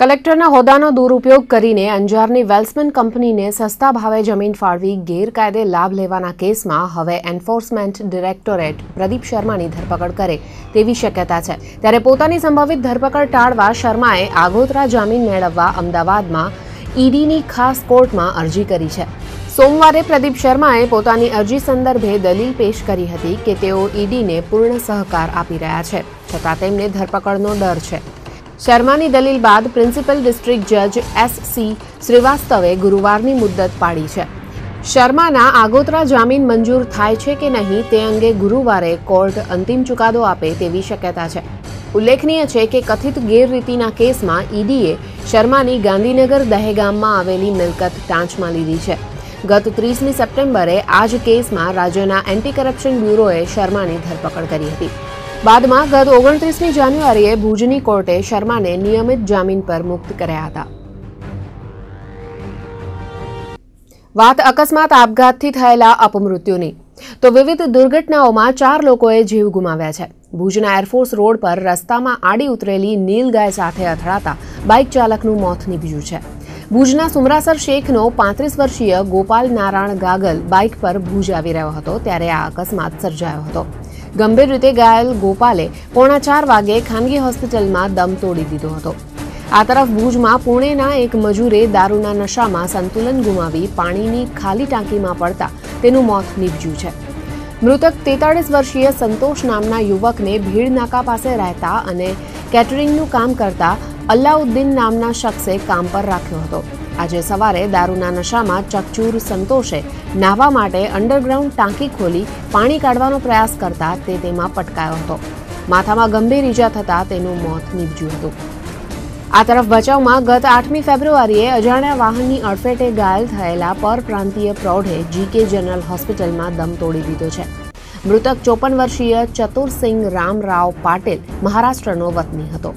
કલેક્ટરના હોદ્દાનો દુરુપયોગ કરીને અંજારની વેલ્સમેન કંપનીને સસ્તા ભાવે જમીન ફાળવી ગેરકાયદે લાભ લેવાના કેસમાં હવે એન્ફોર્સમેન્ટ ડિરેક્ટોરેટ પ્રદીપ શર્માની ધરપકડ કરે તેવી શક્યતા છે. ત્યારે પોતાની સંભવિત ધરપકડ ટાળવા શર્માએ આગોતરા જામીન મેળવવા અમદાવાદમાં ઈડીની ખાસ કોર્ટમાં અરજી કરી છે. સોમવારે પ્રદીપ શર્માએ પોતાની અરજી સંદર્ભે દલીલ પેશ કરી હતી કે તેઓ ઈડીને પૂર્ણ સહકાર આપી રહ્યા છે, છતાં તેમને ધરપકડનો ડર છે. શર્માની દલીલ બાદ પ્રિન્સિપલ ડિસ્ટ્રિક્ટ જજ એસ સી શ્રીવાસ્તવે ગુરુવારની મુદ્દત પાડી છે. શર્માના આગોતરા જામીન મંજૂર થાય છે કે નહીં તે અંગે ગુરુવારે કોર્ટ અંતિમ ચુકાદો આપે તેવી શક્યતા છે. ઉલ્લેખનીય છે કે કથિત ગેરરીતિના કેસમાં ઈડીએ શર્માની ગાંધીનગર દહેગામમાં આવેલી મિલકત ટાંચમાં લીધી છે. ગત ત્રીસમી સપ્ટેમ્બરે આ જ કેસમાં રાજ્યના એન્ટી કરપ્શન બ્યુરોએ શર્માની ધરપકડ કરી હતી. બાદમાં ગત ઓગણત્રીસમી જાન્યુઆરીએ ભુજની કોર્ટે શર્માને નિયમિત જામીન પર મુક્ત કર્યા હતા. વાત અકસ્માત આપઘાતથી થયેલા અપમૃત્યુની. તો વિવિધ દુર્ઘટનાઓમાં ચાર લોકોએ જીવ ગુમાવ્યા છે. ભુજના એરફોર્સ રોડ પર રસ્તામાં આડી ઉતરેલી નીલગાય સાથે અથડાતા બાઇક ચાલકનું મોત નીપજ્યું છે. ભુજના સુમરાસર શેખનો પાંત્રીસ વર્ષીય ગોપાલ નારાયણ ગાગલ બાઇક પર ભુજ આવી રહ્યો હતો, ત્યારે આ અકસ્માત સર્જાયો હતો. ગંભીર રીતે ઘાયલ ગોપાલે પોણા ચાર વાગે ખાનગી હોસ્પિટલમાં દમ તોડી દીધો હતો. આ તરફ ભુજમાં પુણેના એક મજૂરે દારૂના નશામાં સંતુલન ગુમાવી પાણીની ખાલી ટાંકીમાં પડતા તેનું મોત નીપજ્યું છે. મૃતક તેતાળીસ વર્ષીય સંતોષ નામના યુવકને ભીડ નાકા પાસે રહેતા અને કેટરિંગનું કામ કરતા અલ્લાઉદ્દીન નામના શખ્સે કામ પર રાખ્યો હતો. આજે સવારે દારૂના નશામાં ચકચૂર સંતોષે. નાહવા માટે અંડરગ્રાઉન્ડ ટાંકી ખોલી પાણી કાઢવાનો પ્રયાસ કરતા તે તેમાં પટકાયો હતો. માથામાં ગંભીર ઈજા થતાં તેનું મોત નીપજ્યું હતું. આ તરફ ભચાઉમાં ગત આઠમી ફેબ્રુઆરીએ અજાણ્યા વાહનની અડફેટે ઘાયલ થયેલા પરપ્રાંતીય પ્રૌઢે જીકે જનરલ હોસ્પિટલમાં દમ તોડી દીધો છે. મૃતક ચોપન વર્ષીય ચતુરસિંહ રામરાવ પાટીલ મહારાષ્ટ્રનો વતની હતો.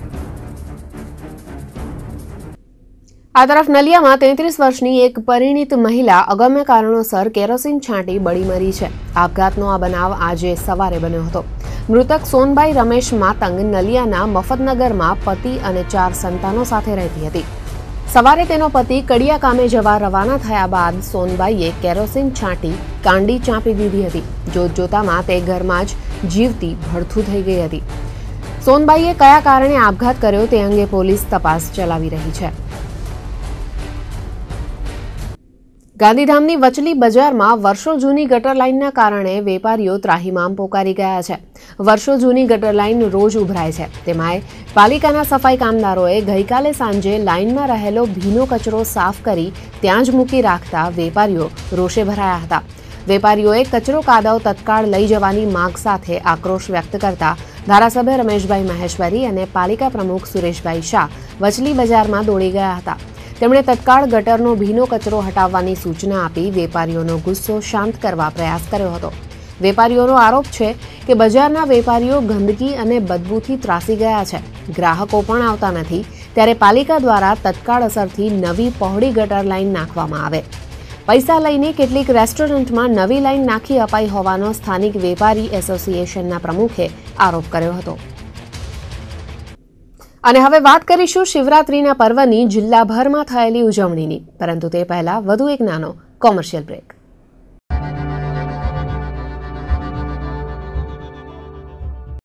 આ તરફ નલિયામાં તેત્રીસ વર્ષની એક પરિણીત મહિલા અગમ્ય કારણોસર કેરોસીન છાંટી બળી મરી છે. આપઘાતનો આ બનાવ આજે સવારે બન્યો હતો. મૃતક સોનબાઈ રમેશ માતંગ નલિયાના મફતનગરમાં પતિ અને ચાર સંતાનો સાથે રહેતી હતી. સવારે તેનો પતિ કડિયા કામે જવા રવાના થયા બાદ સોનબાઈએ કેરોસીન છાંટી કાંડી ચાંપી દીધી હતી. જોત જોતામાં તે ઘરમાં જ જીવતી ભડથું થઈ ગઈ હતી. સોનબાઈએ કયા કારણે આપઘાત કર્યો તે અંગે પોલીસ તપાસ ચલાવી રહી છે. ગાંધીધામની વચલી બજારમાં વર્ષો જૂની ગટર લાઇનના કારણે વેપારીઓ ત્રાહિમામ પોકારી ગયા છે. વર્ષો જૂની ગટર લાઇન રોજ ઉભરાય છે. તેમાંય પાલિકાના સફાઈ કામદારોએ ગઈકાલે સાંજે લાઇનમાં રહેલો ભીનો કચરો સાફ કરી ત્યાં જ મૂકી રાખતા વેપારીઓ રોષે ભરાયા હતા. વેપારીઓએ કચરો કાદવ તત્કાળ લઈ જવાની માગ સાથે આક્રોશ વ્યક્ત કરતા ધારાસભ્ય રમેશભાઈ મહેશ્વરી અને પાલિકા પ્રમુખ સુરેશભાઈ શાહ વચલી બજારમાં દોડી ગયા હતા. તેમણે તત્કાળ ગટરનો ભીનો કચરો હટાવવાની સૂચના આપી વેપારીઓનો ગુસ્સો શાંત કરવા પ્રયાસ કર્યો હતો. વેપારીઓનો આરોપ છે કે બજારના વેપારીઓ ગંદકી અને બદબૂથી ત્રાસી ગયા છે. ગ્રાહકો પણ આવતા નથી. ત્યારે પાલિકા દ્વારા તત્કાળ અસરથી નવી પહોળી ગટર લાઇન નાખવામાં આવે. પૈસા લઈને કેટલીક રેસ્ટોરન્ટમાં નવી લાઇન નાખી અપાઈ હોવાનો સ્થાનિક વેપારી એસોસિએશનના પ્રમુખે આરોપ કર્યો હતો. અને હવે વાત કરીશું શિવરાત્રીના પર્વની જિલ્લાભરમાં થયેલી ઉજવણીની. પરંતુ તે પહેલા વધુ એક નાનો કોમર્શિયલ બ્રેક.